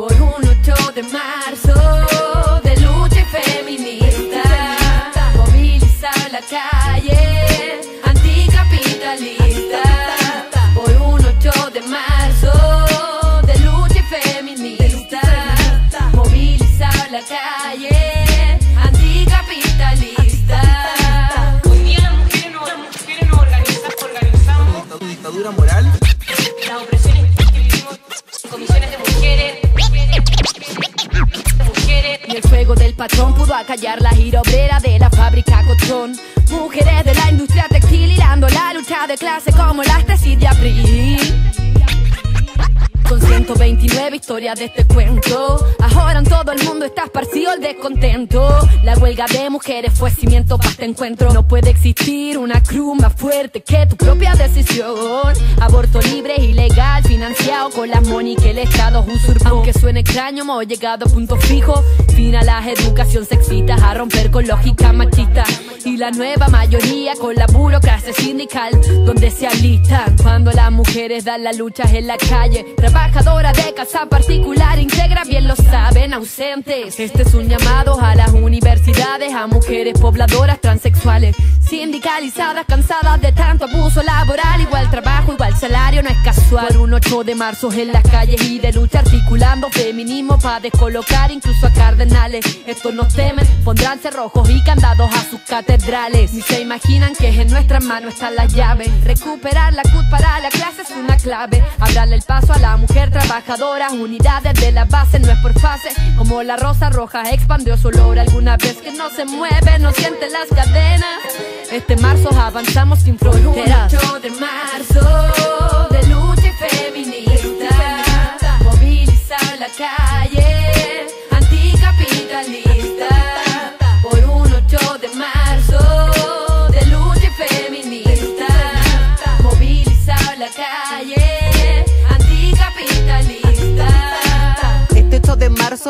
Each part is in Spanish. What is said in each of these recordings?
por un 8 de marzo acallar la gira de la fábrica Cotón. Mujeres de la industria textil hilando la lucha de clase como las tesis de abril. Con 129 historias de este cuento. Ahora en todo el mundo está esparcido el descontento. La huelga de mujeres fue cimiento para este encuentro. No puede existir una cruz más fuerte que tu propia decisión. Aborto libre y legal, financiado con las money que el Estado usurpó. Aunque suene extraño, hemos llegado a punto fijo. Fin a la educación sexista, a romper con lógica machista. Y la nueva mayoría con la burocracia sindical, donde se alistan cuando las mujeres dan la lucha en la calle. Trabajadora de casa particular, integra bien lo saben, ausentes. Este es un llamado a las universidades, a mujeres pobladoras transexuales, sindicalizadas, cansadas de tanto abuso laboral. Igual trabajo, igual salario, no es casual. Un 8 de marzo en las calles y de lucha articulando feminismo para descolocar incluso a cardenales. Estos nos temen, pondrán cerrojos y candados a sus catedrales. Ni se imaginan que en nuestras manos están las llaves. Recuperar la CUT para la clase es una clave. Abrirle el paso a la mujer trabajadora. Unidades de la base no es por fase. Como la rosa roja expandió su olor alguna vez que no se mueve, no siente las cadenas. Este marzo avanzamos sin fronteras. 8 de marzo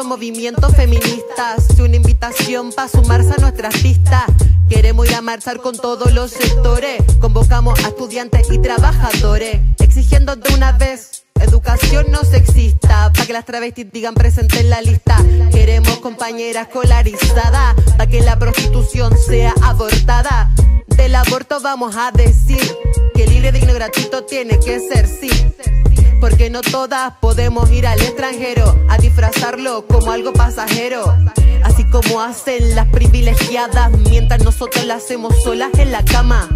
de marzo, movimientos feministas. Una invitación para sumarse a nuestras pistas. Queremos ir a marchar con todos los sectores. Convocamos a estudiantes y trabajadores. Exigiendo de una vez educación no sexista. Para que las travestis digan presente en la lista. Queremos compañeras escolarizadas. Para que la prostitución sea abortada. Del aborto vamos a decir que libre, digno gratuito tiene que ser sí. Porque no todas podemos ir al extranjero a disfrazarlo como algo pasajero. Así como hacen las privilegiadas mientras nosotros la hacemos solas en la cama.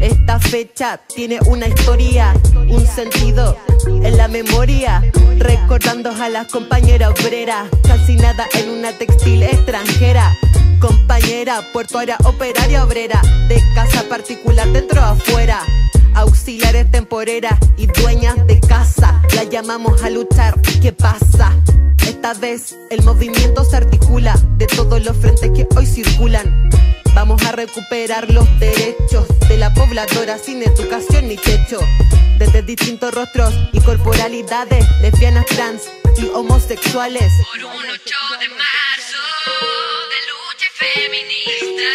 Esta fecha tiene una historia, un sentido en la memoria. Recordando a las compañeras obreras, calcinadas en una textil extranjera. Compañera, portuaria, operaria, obrera, de casa particular dentro afuera auxiliares temporeras y dueñas de casa. La llamamos a luchar. ¿Qué pasa? Esta vez el movimiento se articula de todos los frentes que hoy circulan. Vamos a recuperar los derechos de la pobladora sin educación ni techo. Desde distintos rostros y corporalidades, lesbianas, trans y homosexuales. Por un 8 de marzo de lucha feminista,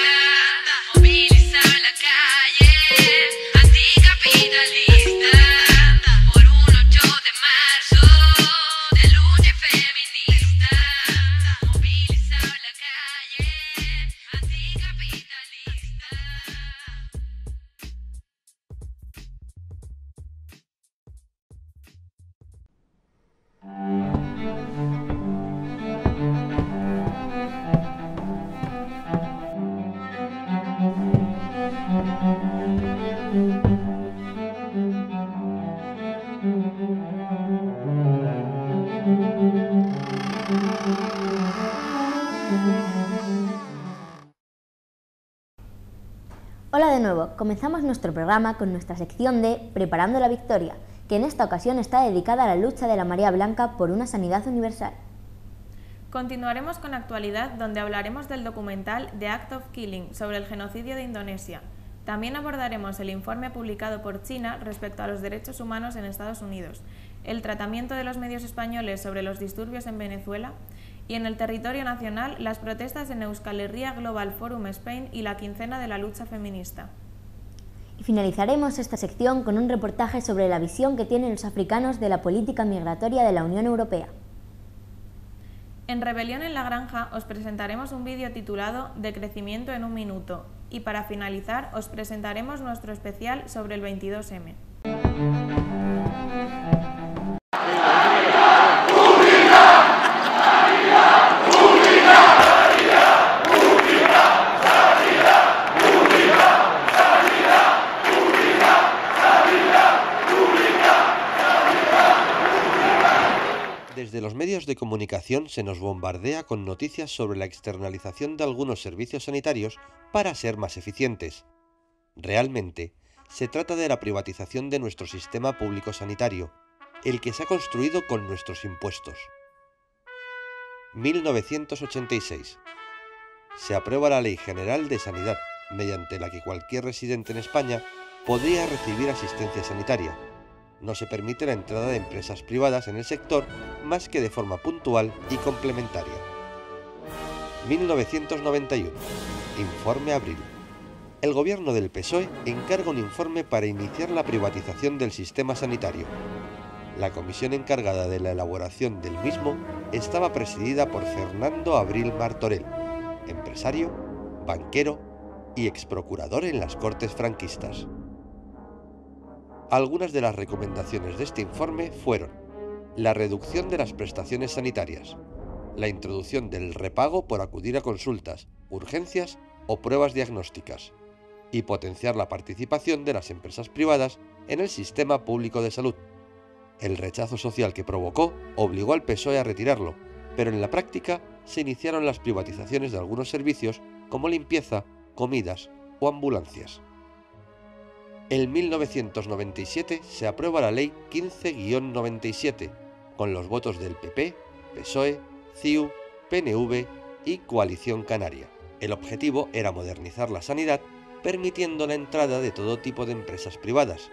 comenzamos nuestro programa con nuestra sección de Preparando la Victoria, que en esta ocasión está dedicada a la lucha de la María Blanca por una sanidad universal. Continuaremos con actualidad donde hablaremos del documental The Act of Killing sobre el genocidio de Indonesia. También abordaremos el informe publicado por China respecto a los derechos humanos en Estados Unidos, el tratamiento de los medios españoles sobre los disturbios en Venezuela y en el territorio nacional las protestas en Euskal Global Forum Spain y la quincena de la lucha feminista. Y finalizaremos esta sección con un reportaje sobre la visión que tienen los africanos de la política migratoria de la Unión Europea. En Rebelión en la Granja os presentaremos un vídeo titulado De crecimiento en un minuto y para finalizar os presentaremos nuestro especial sobre el 22M. Desde los de comunicación se nos bombardea con noticias sobre la externalización de algunos servicios sanitarios para ser más eficientes. Realmente, se trata de la privatización de nuestro sistema público sanitario, el que se ha construido con nuestros impuestos. 1986. Se aprueba la Ley General de Sanidad, mediante la que cualquier residente en España podría recibir asistencia sanitaria no se permite la entrada de empresas privadas en el sector más que de forma puntual y complementaria. 1991. Informe Abril. El gobierno del PSOE encarga un informe para iniciar la privatización del sistema sanitario. La comisión encargada de la elaboración del mismo estaba presidida por Fernando Abril Martorell, empresario, banquero y exprocurador en las Cortes franquistas. Algunas de las recomendaciones de este informe fueron la reducción de las prestaciones sanitarias, la introducción del repago por acudir a consultas, urgencias o pruebas diagnósticas, y potenciar la participación de las empresas privadas en el sistema público de salud. El rechazo social que provocó obligó al PSOE a retirarlo, pero en la práctica se iniciaron las privatizaciones de algunos servicios como limpieza, comidas o ambulancias. En 1997 se aprueba la Ley 15-97, con los votos del PP, PSOE, CIU, PNV y Coalición Canaria. El objetivo era modernizar la sanidad, permitiendo la entrada de todo tipo de empresas privadas.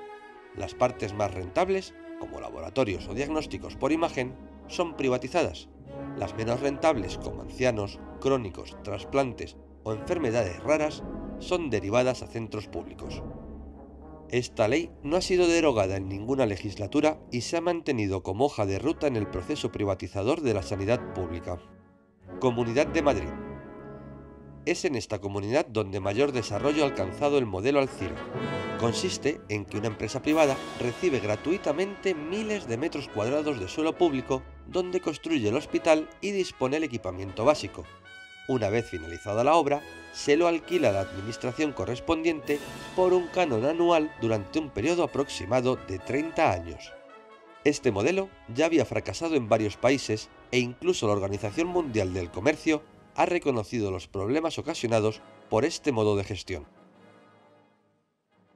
Las partes más rentables, como laboratorios o diagnósticos por imagen, son privatizadas. Las menos rentables, como ancianos, crónicos, trasplantes o enfermedades raras, son derivadas a centros públicos. Esta ley no ha sido derogada en ninguna legislatura y se ha mantenido como hoja de ruta en el proceso privatizador de la sanidad pública. Comunidad de Madrid. Es en esta comunidad donde mayor desarrollo ha alcanzado el modelo Alcira. Consiste en que una empresa privada recibe gratuitamente miles de metros cuadrados de suelo público donde construye el hospital y dispone el equipamiento básico. Una vez finalizada la obra, se lo alquila a la administración correspondiente por un canon anual durante un periodo aproximado de 30 años. Este modelo ya había fracasado en varios países e incluso la Organización Mundial del Comercio ha reconocido los problemas ocasionados por este modo de gestión.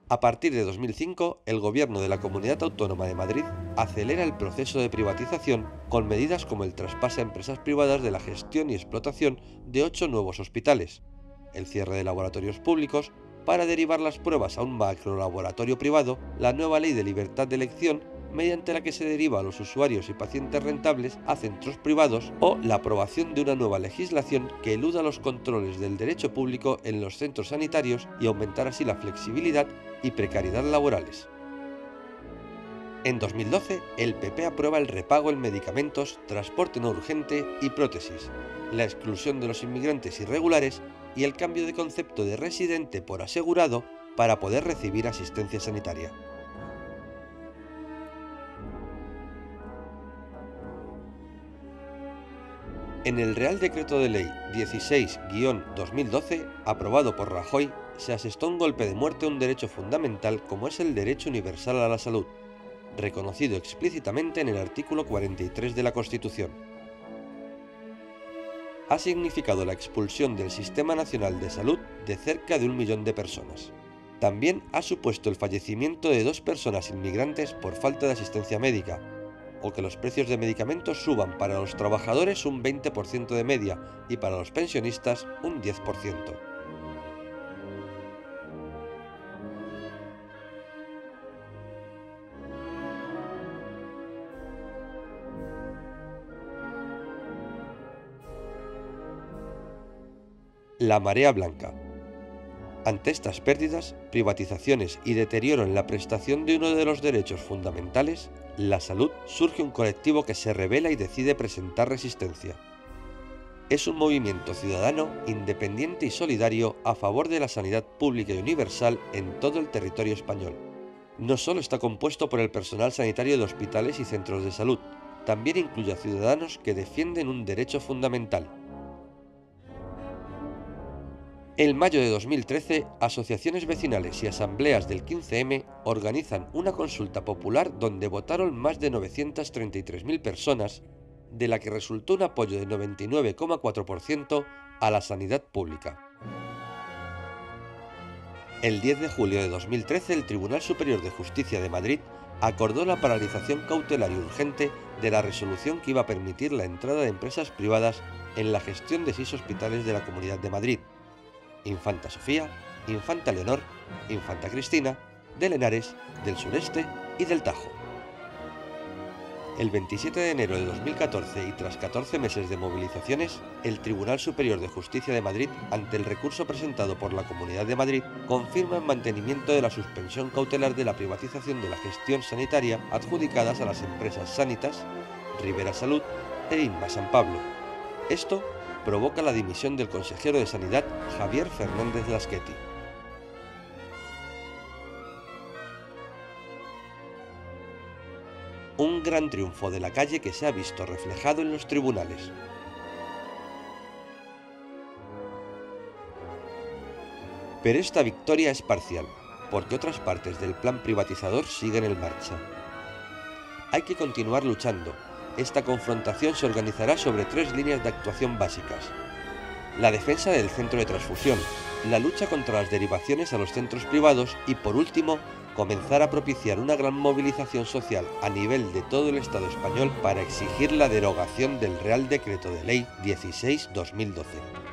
A partir de 2005, el gobierno de la Comunidad Autónoma de Madrid acelera el proceso de privatización con medidas como el traspaso a empresas privadas de la gestión y explotación de ocho nuevos hospitales, el cierre de laboratorios públicos para derivar las pruebas a un macrolaboratorio privado, la nueva ley de libertad de elección mediante la que se deriva a los usuarios y pacientes rentables a centros privados o la aprobación de una nueva legislación que eluda los controles del derecho público en los centros sanitarios y aumentar así la flexibilidad y precariedad laborales. En 2012, el PP aprueba el repago en medicamentos, transporte no urgente y prótesis, la exclusión de los inmigrantes irregulares y el cambio de concepto de residente por asegurado para poder recibir asistencia sanitaria. En el Real Decreto de Ley 16-2012, aprobado por Rajoy, se asestó un golpe de muerte a un derecho fundamental como es el derecho universal a la salud, reconocido explícitamente en el artículo 43 de la Constitución. Ha significado la expulsión del Sistema Nacional de Salud de cerca de un millón de personas. También ha supuesto el fallecimiento de dos personas inmigrantes por falta de asistencia médica, o que los precios de medicamentos suban para los trabajadores un 20% de media y para los pensionistas un 10%. La marea blanca ante estas pérdidas, privatizaciones y deterioro en la prestación de uno de los derechos fundamentales, la salud, surge un colectivo que se revela y decide presentar resistencia. es un movimiento ciudadano independiente y solidario a favor de la sanidad pública y universal en todo el territorio español. No solo está compuesto por el personal sanitario de hospitales y centros de salud, también incluye a ciudadanos que defienden un derecho fundamental. En mayo de 2013, asociaciones vecinales y asambleas del 15M organizan una consulta popular donde votaron más de 933.000 personas de la que resultó un apoyo de 99,4% a la sanidad pública. El 10 de julio de 2013, el Tribunal Superior de Justicia de Madrid acordó la paralización cautelar y urgente de la resolución que iba a permitir la entrada de empresas privadas en la gestión de seis hospitales de la Comunidad de Madrid. Infanta Sofía, Infanta Leonor, Infanta Cristina, de Lenares, del Sureste y del Tajo. El 27 de enero de 2014 y tras 14 meses de movilizaciones, el Tribunal Superior de Justicia de Madrid, ante el recurso presentado por la Comunidad de Madrid, confirma el mantenimiento de la suspensión cautelar de la privatización de la gestión sanitaria adjudicadas a las empresas Sanitas, Rivera Salud e Inma San Pablo. Esto provoca la dimisión del consejero de Sanidad Javier Fernández Lasqueti. un gran triunfo de la calle que se ha visto reflejado en los tribunales. Pero esta victoria es parcial, porque otras partes del plan privatizador siguen en marcha. Hay que continuar luchando. Esta confrontación se organizará sobre tres líneas de actuación básicas. La defensa del centro de transfusión, la lucha contra las derivaciones a los centros privados y, por último, comenzar a propiciar una gran movilización social a nivel de todo el Estado español para exigir la derogación del Real Decreto de Ley 16-2012.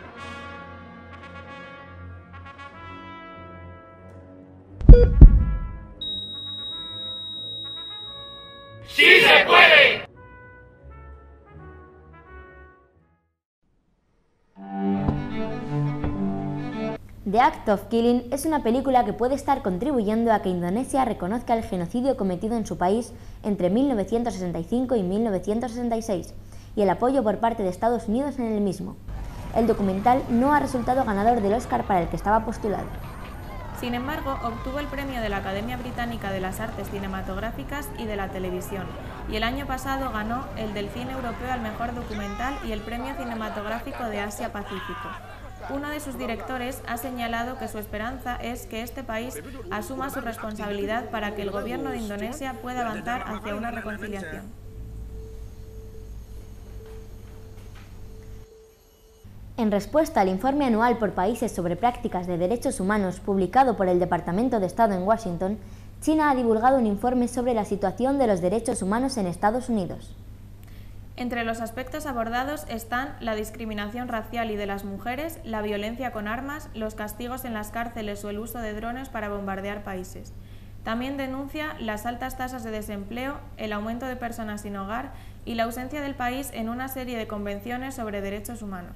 Act of Killing es una película que puede estar contribuyendo a que Indonesia reconozca el genocidio cometido en su país entre 1965 y 1966 y el apoyo por parte de Estados Unidos en el mismo. El documental no ha resultado ganador del Oscar para el que estaba postulado. Sin embargo, obtuvo el premio de la Academia Británica de las Artes Cinematográficas y de la Televisión, y el año pasado ganó el del Cine Europeo al Mejor Documental y el Premio Cinematográfico de Asia-Pacífico. Uno de sus directores ha señalado que su esperanza es que este país asuma su responsabilidad para que el gobierno de Indonesia pueda avanzar hacia una reconciliación. En respuesta al informe anual por países sobre prácticas de derechos humanos publicado por el Departamento de Estado en Washington, China ha divulgado un informe sobre la situación de los derechos humanos en Estados Unidos. Entre los aspectos abordados están la discriminación racial y de las mujeres, la violencia con armas, los castigos en las cárceles o el uso de drones para bombardear países. También denuncia las altas tasas de desempleo, el aumento de personas sin hogar y la ausencia del país en una serie de convenciones sobre derechos humanos.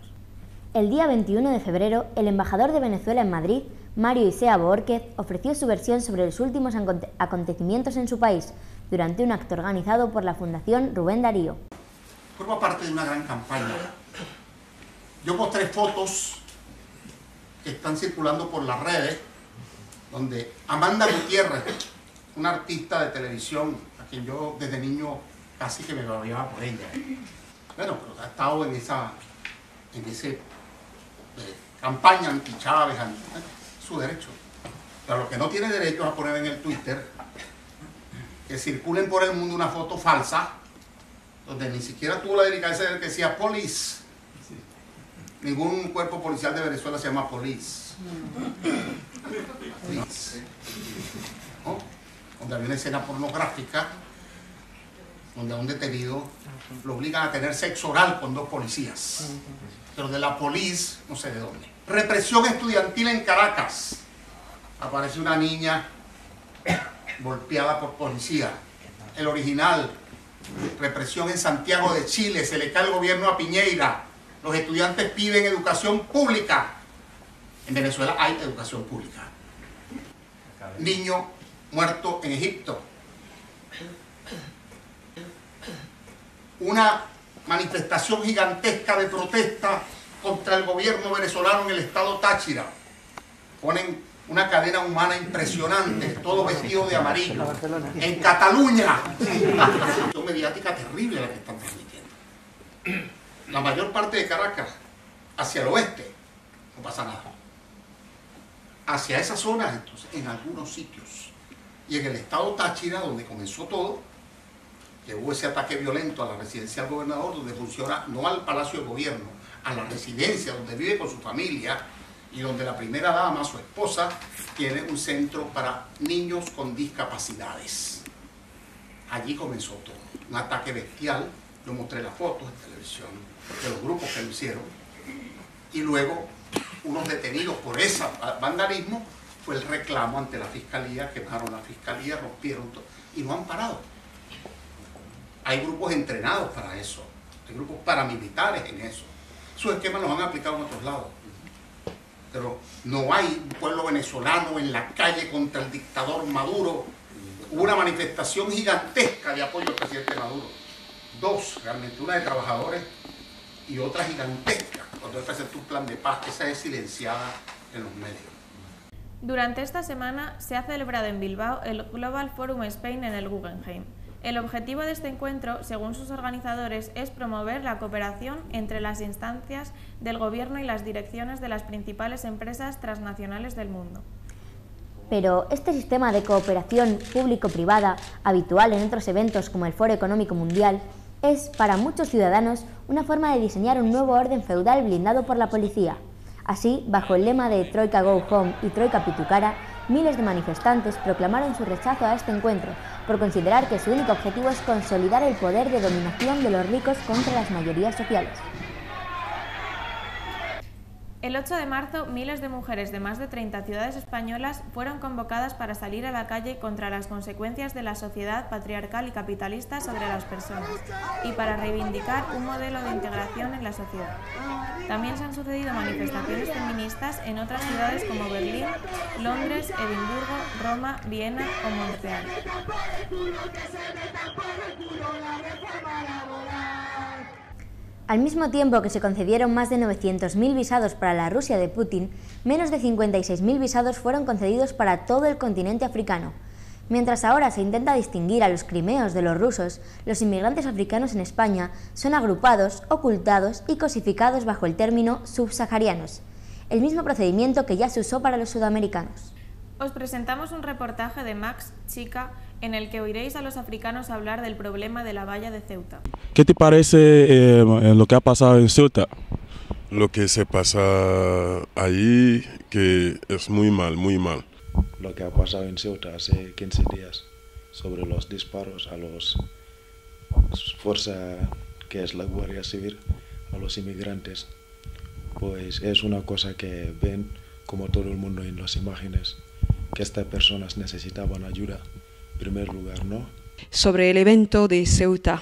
El día 21 de febrero, el embajador de Venezuela en Madrid, Mario Isea Borquez, ofreció su versión sobre los últimos acontecimientos en su país durante un acto organizado por la Fundación Rubén Darío forma parte de una gran campaña. Yo mostré fotos que están circulando por las redes, donde Amanda Gutiérrez, una artista de televisión, a quien yo desde niño casi que me babiaba por ella. Bueno, pero ha estado en esa, en ese eh, campaña anti Chávez, su derecho. Pero lo que no tiene derecho es a poner en el Twitter que circulen por el mundo una foto falsa donde ni siquiera tuvo la delicadeza de que decía police. Ningún cuerpo policial de Venezuela se llama police. Donde había una escena pornográfica donde a un detenido lo obligan a tener sexo oral con dos policías. Pero de la police, no sé de dónde. Represión estudiantil en Caracas. Aparece una niña golpeada por policía. El original represión en Santiago de Chile, se le cae el gobierno a Piñeira, los estudiantes piden educación pública. En Venezuela hay educación pública. Niño muerto en Egipto. Una manifestación gigantesca de protesta contra el gobierno venezolano en el estado Táchira. Ponen una cadena humana impresionante, todo vestido de amarillo. En Cataluña. La. La mayor parte de Caracas, hacia el oeste, no pasa nada. Hacia esas zonas, entonces, en algunos sitios. Y en el estado Táchira, donde comenzó todo, que hubo ese ataque violento a la residencia del gobernador, donde funciona no al Palacio de Gobierno, a la residencia donde vive con su familia y donde la primera dama, su esposa, tiene un centro para niños con discapacidades. Allí comenzó todo. Un ataque bestial, yo mostré las fotos en televisión de los grupos que lo hicieron, y luego unos detenidos por ese vandalismo fue el reclamo ante la fiscalía, quemaron la fiscalía, rompieron todo, y no han parado. Hay grupos entrenados para eso, hay grupos paramilitares en eso. Sus esquemas los han aplicado en otros lados. Pero no hay un pueblo venezolano en la calle contra el dictador Maduro. Hubo una manifestación gigantesca de apoyo al presidente Maduro. Dos, realmente, una de trabajadores y otra gigantesca, cuando presentó un plan de paz. Esa es silenciada en los medios. Durante esta semana se ha celebrado en Bilbao el Global Forum Spain en el Guggenheim. El objetivo de este encuentro, según sus organizadores, es promover la cooperación entre las instancias del Gobierno y las direcciones de las principales empresas transnacionales del mundo. Pero este sistema de cooperación público-privada, habitual en otros eventos como el Foro Económico Mundial, es, para muchos ciudadanos, una forma de diseñar un nuevo orden feudal blindado por la policía. Así, bajo el lema de Troika Go Home y Troika Pitucara, miles de manifestantes proclamaron su rechazo a este encuentro, por considerar que su único objetivo es consolidar el poder de dominación de los ricos contra las mayorías sociales. El 8 de marzo, miles de mujeres de más de 30 ciudades españolas fueron convocadas para salir a la calle contra las consecuencias de la sociedad patriarcal y capitalista sobre las personas y para reivindicar un modelo de integración en la sociedad. También se han sucedido manifestaciones feministas en otras ciudades como Berlín, Londres, Edimburgo, Roma, Viena o Montreal. Al mismo tiempo que se concedieron más de 900.000 visados para la Rusia de Putin, menos de 56.000 visados fueron concedidos para todo el continente africano. Mientras ahora se intenta distinguir a los crimeos de los rusos, los inmigrantes africanos en España son agrupados, ocultados y cosificados bajo el término subsaharianos, el mismo procedimiento que ya se usó para los sudamericanos. Os presentamos un reportaje de Max Chica en el que oiréis a los africanos hablar del problema de la valla de Ceuta. ¿Qué te parece eh, lo que ha pasado en Ceuta? Lo que se pasa ahí, que es muy mal, muy mal. Lo que ha pasado en Ceuta hace 15 días sobre los disparos a los fuerza que es la Guardia Civil, a los inmigrantes, pues es una cosa que ven como todo el mundo en las imágenes, que estas personas necesitaban ayuda primer lugar, ¿no? Sobre el evento de Ceuta.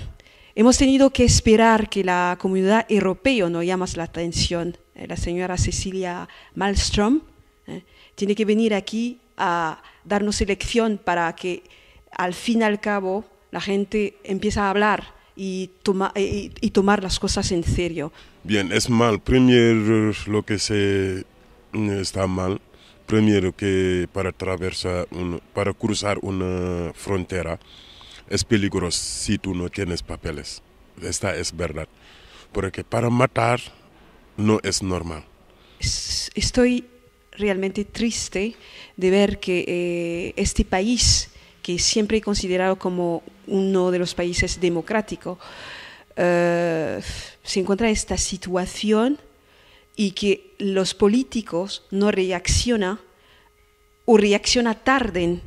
Hemos tenido que esperar que la comunidad europea nos llame la atención. Eh, la señora Cecilia Malmström eh, tiene que venir aquí a darnos elección para que al fin y al cabo la gente empiece a hablar y, toma, y, y, tomar las cosas en serio. Bien, es mal. Primero lo que se mm, está mal primero que para atravesar, para cruzar una frontera es peligroso si tú no tienes papeles. Esta es verdad. Porque para matar no es normal. Estoy realmente triste de ver que eh, este país, que siempre he considerado como uno de los países democráticos, eh, se encuentra en esta situación y que los políticos no reaccionan o reaccionan tarde.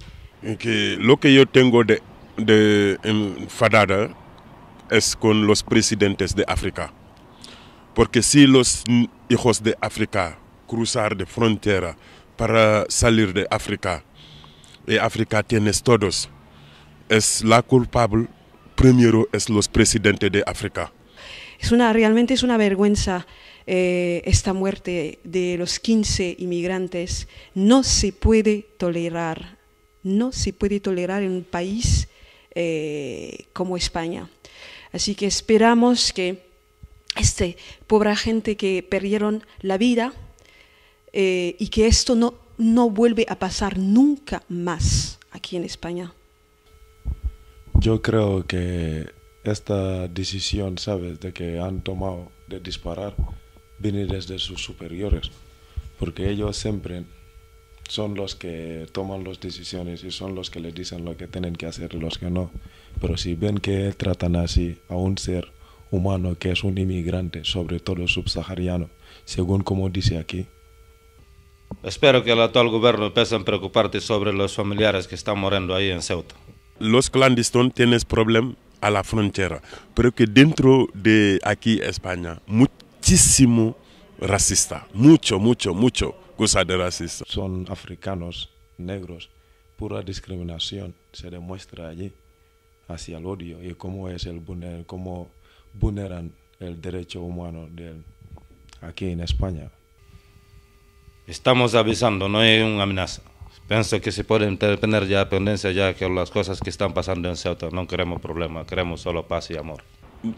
Que lo que yo tengo de, de enfadada es con los presidentes de África. Porque si los hijos de África cruzar de frontera para salir de África, y África tienes todos, es la culpable, primero es los presidentes de África. Es una, realmente es una vergüenza eh, esta muerte de los 15 inmigrantes no se puede tolerar, no se puede tolerar en un país eh, como España. Así que esperamos que este pobre gente que perdieron la vida eh, y que esto no, no vuelve a pasar nunca más aquí en España. Yo creo que esta decisión, ¿sabes?, de que han tomado de disparar, viene desde sus superiores, porque ellos siempre son los que toman las decisiones y son los que les dicen lo que tienen que hacer y los que no. Pero si ven que tratan así a un ser humano que es un inmigrante, sobre todo subsahariano, según como dice aquí. Espero que el actual gobierno empiece a preocuparte sobre los familiares que están muriendo ahí en Ceuta. Los clandestinos tienen problemas a la frontera, pero que dentro de aquí España, muchísimo racista, mucho, mucho, mucho cosa de racista. Son africanos, negros, pura discriminación se demuestra allí hacia el odio y cómo es el cómo vulneran el derecho humano de aquí en España. Estamos avisando, no hay una amenaza. Pienso que se puede tener ya dependencia ya que las cosas que están pasando en Ceuta. No queremos problemas, queremos solo paz y amor.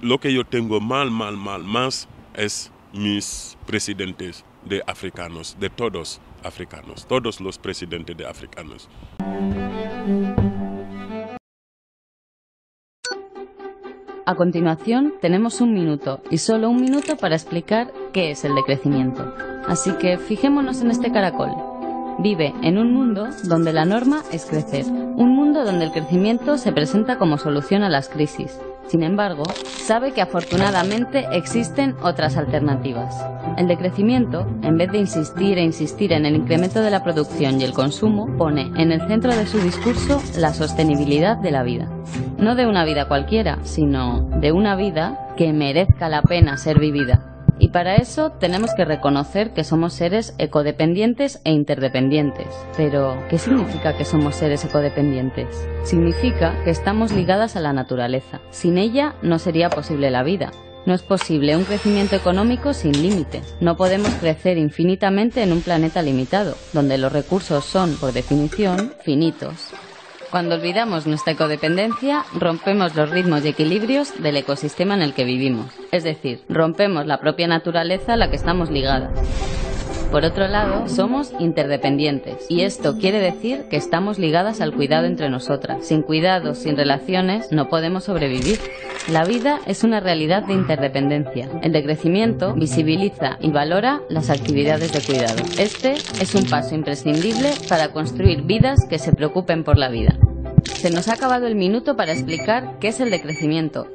Lo que yo tengo mal, mal, mal, más es mis presidentes de africanos, de todos africanos, todos los presidentes de africanos. A continuación, tenemos un minuto y solo un minuto para explicar qué es el decrecimiento. Así que fijémonos en este caracol. Vive en un mundo donde la norma es crecer, un mundo donde el crecimiento se presenta como solución a las crisis. Sin embargo, sabe que afortunadamente existen otras alternativas. El decrecimiento, en vez de insistir e insistir en el incremento de la producción y el consumo, pone en el centro de su discurso la sostenibilidad de la vida. No de una vida cualquiera, sino de una vida que merezca la pena ser vivida y para eso tenemos que reconocer que somos seres ecodependientes e interdependientes. Pero, ¿qué significa que somos seres ecodependientes? Significa que estamos ligadas a la naturaleza. Sin ella no sería posible la vida. No es posible un crecimiento económico sin límite. No podemos crecer infinitamente en un planeta limitado, donde los recursos son, por definición, finitos. Cuando olvidamos nuestra ecodependencia, rompemos los ritmos y equilibrios del ecosistema en el que vivimos. Es decir, rompemos la propia naturaleza a la que estamos ligadas. Por otro lado, somos interdependientes y esto quiere decir que estamos ligadas al cuidado entre nosotras. Sin cuidados, sin relaciones, no podemos sobrevivir. La vida es una realidad de interdependencia. El decrecimiento visibiliza y valora las actividades de cuidado. Este es un paso imprescindible para construir vidas que se preocupen por la vida. Se nos ha acabado el minuto para explicar qué es el decrecimiento,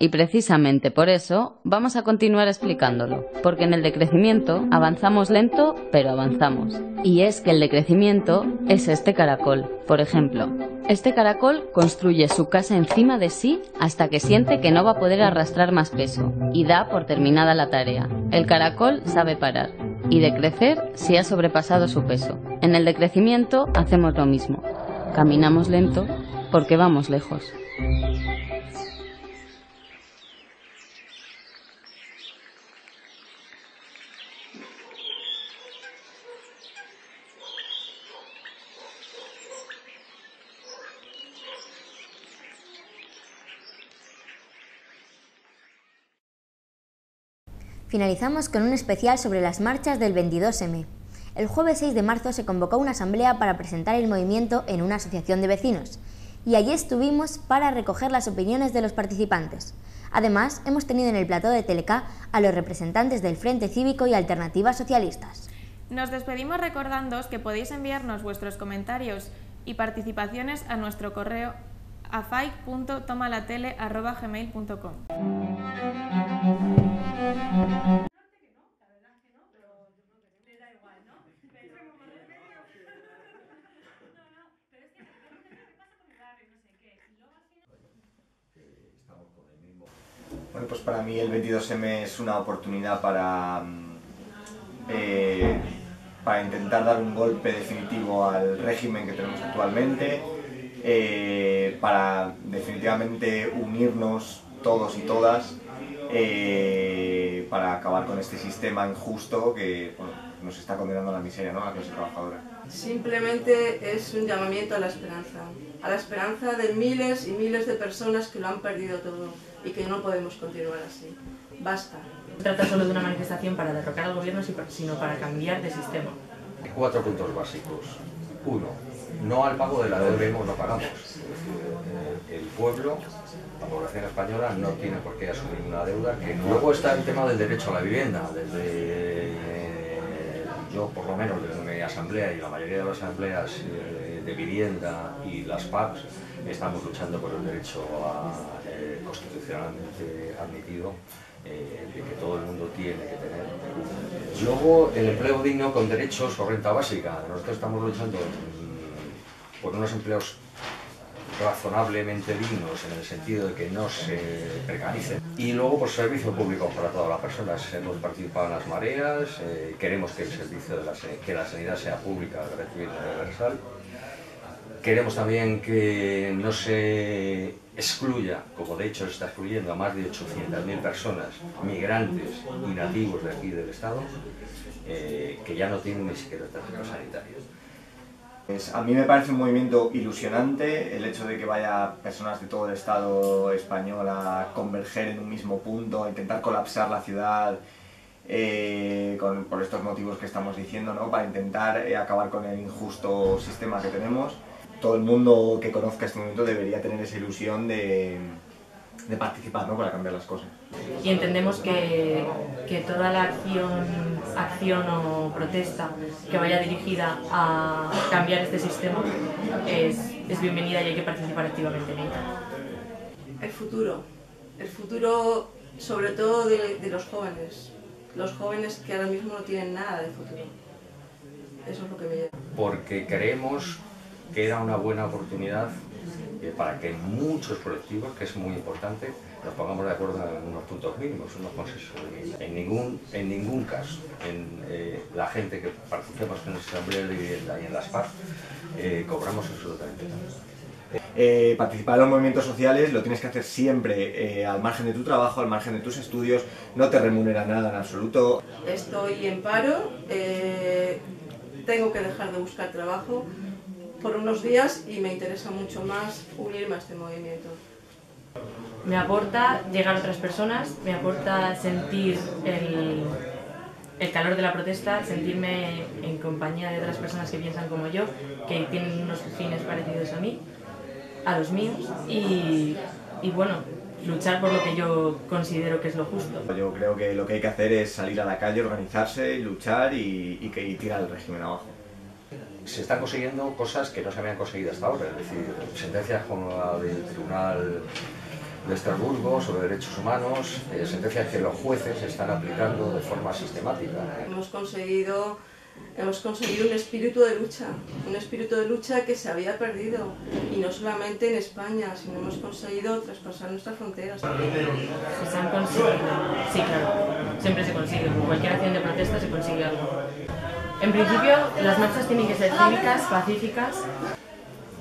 y precisamente por eso vamos a continuar explicándolo, porque en el decrecimiento avanzamos lento, pero avanzamos. Y es que el decrecimiento es este caracol. Por ejemplo, este caracol construye su casa encima de sí hasta que siente que no va a poder arrastrar más peso y da por terminada la tarea. El caracol sabe parar y decrecer si ha sobrepasado su peso. En el decrecimiento hacemos lo mismo. Caminamos lento porque vamos lejos. Finalizamos con un especial sobre las marchas del 22M. El jueves 6 de marzo se convocó una asamblea para presentar el movimiento en una asociación de vecinos y allí estuvimos para recoger las opiniones de los participantes. Además, hemos tenido en el plató de Teleca a los representantes del Frente Cívico y Alternativas Socialistas. Nos despedimos recordándoos que podéis enviarnos vuestros comentarios y participaciones a nuestro correo afai.tomalatele.gmail.com bueno, pues para mí el 22M es una oportunidad para, eh, para intentar dar un golpe definitivo al régimen que tenemos actualmente, eh, para definitivamente unirnos todos y todas eh, para acabar con este sistema injusto que nos está condenando a la miseria, ¿no? A la clase trabajadora. Simplemente es un llamamiento a la esperanza, a la esperanza de miles y miles de personas que lo han perdido todo y que no podemos continuar así. Basta. No trata solo de una manifestación para derrocar al gobierno, sino para cambiar de sistema. Cuatro puntos básicos. Uno, no al pago de la deuda no pagamos. El pueblo, la población española, no tiene por qué asumir una deuda que. Luego está el tema del derecho a la vivienda. Desde eh, yo, por lo menos, desde mi asamblea y la mayoría de las asambleas eh, de vivienda y las PACs, estamos luchando por el derecho eh, constitucionalmente admitido de que todo el mundo tiene que tener. Luego, el empleo digno con derechos o renta básica. Nosotros estamos luchando por unos empleos razonablemente dignos en el sentido de que no se precaricen y luego por servicios públicos para todas las personas. Hemos participado en las mareas eh, queremos que el servicio de la, que la sanidad sea pública gratuita y universal. Queremos también que no se excluya como de hecho se está excluyendo a más de 800.000 personas migrantes y nativos de aquí del estado eh, que ya no tienen ni siquiera tarjeta sanitaria Pues a mí me parece un movimiento ilusionante el hecho de que vaya personas de todo el Estado español a converger en un mismo punto, a intentar colapsar la ciudad eh, por estos motivos que estamos diciendo, ¿no? para intentar eh, acabar con el injusto sistema que tenemos. Todo el mundo que conozca este movimiento debería tener esa ilusión de, de participar ¿no? para cambiar las cosas. Y entendemos que, que toda la acción, acción o protesta que vaya dirigida a cambiar este sistema es, es bienvenida y hay que participar activamente en ella. El futuro, el futuro sobre todo de, de los jóvenes, los jóvenes que ahora mismo no tienen nada de futuro. Eso es lo que me lleva. porque creemos que era una buena oportunidad eh, para que muchos colectivos, que es muy importante, nos pongamos de acuerdo en unos puntos mínimos, unos consensos mínimos. En ningún, en ningún caso, en eh, la gente que participamos en las asambleas de vivienda y en las PAC, eh, cobramos absolutamente nada. Eh, participar en los movimientos sociales lo tienes que hacer siempre, eh, al margen de tu trabajo, al margen de tus estudios, no te remunera nada en absoluto. Estoy en paro, eh, tengo que dejar de buscar trabajo por unos días y me interesa mucho más unirme a este movimiento. Me aporta llegar a otras personas, me aporta sentir el, el calor de la protesta, sentirme en compañía de otras personas que piensan como yo, que tienen unos fines parecidos a mí, a los míos, y, y bueno, luchar por lo que yo considero que es lo justo. Yo creo que lo que hay que hacer es salir a la calle, organizarse, luchar y, y, tirar el régimen abajo. Se están consiguiendo cosas que no se habían conseguido hasta ahora, es decir, sentencias como la del Tribunal de Estrasburgo sobre derechos humanos, eh, sentencias que los jueces están aplicando de forma sistemática. Hemos conseguido, hemos conseguido un espíritu de lucha, un espíritu de lucha que se había perdido, y no solamente en España, sino hemos conseguido traspasar nuestras fronteras. Se han conseguido, sí, claro, siempre se consigue, con cualquier acción de protesta se consigue algo. En principio, las marchas tienen que ser cívicas, pacíficas.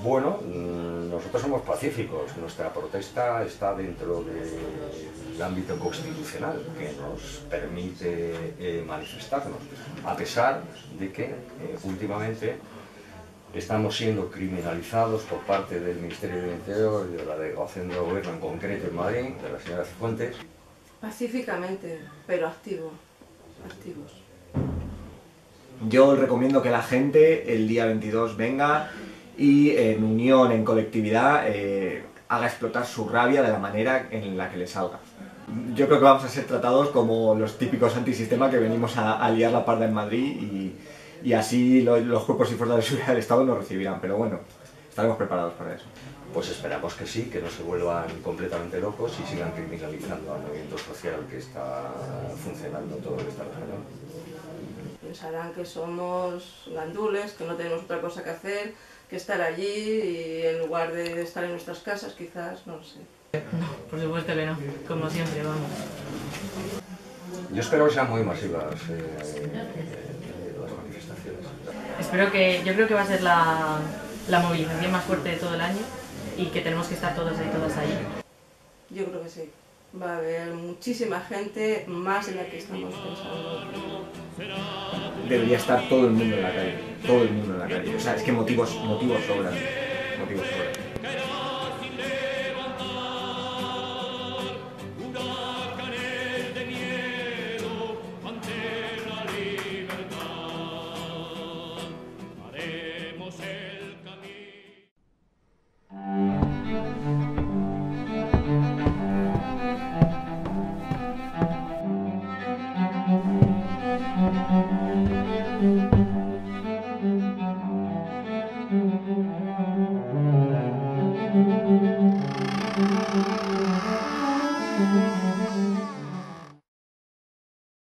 Bueno, mm, nosotros somos pacíficos, nuestra protesta está dentro del ámbito constitucional que nos permite eh, manifestarnos, a pesar de que eh, últimamente estamos siendo criminalizados por parte del Ministerio del Interior y de la Delegación del Gobierno en concreto en Madrid, de la señora Cifuentes. Pacíficamente, pero activo, activos. Yo recomiendo que la gente el día 22 venga y en unión, en colectividad, eh, haga explotar su rabia de la manera en la que le salga. Yo creo que vamos a ser tratados como los típicos antisistema que venimos a, liar la parda en Madrid y, así lo, los cuerpos y fuerzas de seguridad del Estado nos recibirán, pero bueno, estaremos preparados para eso. Pues esperamos que sí, que no se vuelvan completamente locos y sigan criminalizando al movimiento social que está funcionando todo el Estado español. Pensarán que somos gandules, que no tenemos otra cosa que hacer que estar allí y en lugar de estar en nuestras casas quizás, no lo sé. No, por supuesto que no, como siempre, vamos. Yo espero que sean muy masivas eh, las manifestaciones. Espero que, yo creo que va a ser la, la movilización más fuerte de todo el año y que tenemos que estar todos y todas ahí. Yo creo que sí. Va a haber muchísima gente, más de la que estamos pensando. Debería estar todo el mundo en la calle, todo el mundo en la calle. O sea, es que motivos, motivos sobran, motivos sobran.